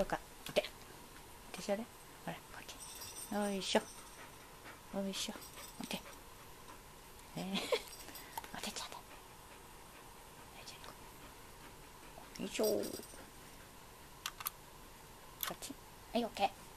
うか。いてでしょねほらこっち。よいしょ。よいしょ。待てえー、待てちゃったよいしょ。こっち。はいオッケー。